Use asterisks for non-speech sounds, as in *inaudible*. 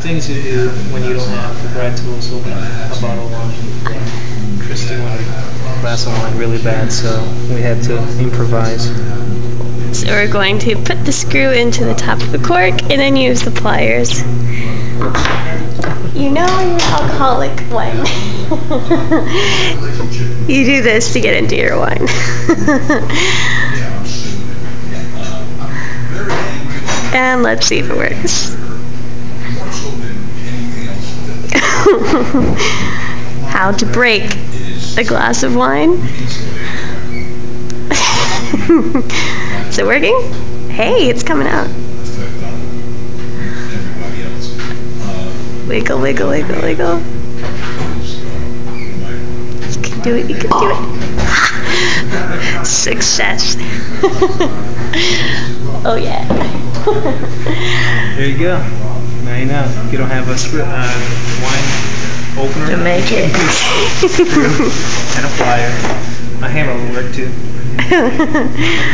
Things you do when you don't have the right tools open a bottle of wine. Christy wanted glass of wine really bad, so we had to improvise. So we're going to put the screw into the top of the cork and then use the pliers. You know you're alcoholic when *laughs* you do this to get into your wine. *laughs* and let's see if it works. *laughs* How to break a glass of wine. *laughs* Is it working? Hey, it's coming out. Wiggle, wiggle, wiggle, wiggle. You can do it, you can do it. *laughs* Success. oh, yeah. There you go. Now you know. You don't have a screw, uh, wine opener, To make it. can use a screw and a *laughs* plier. A hammer will work too. *laughs*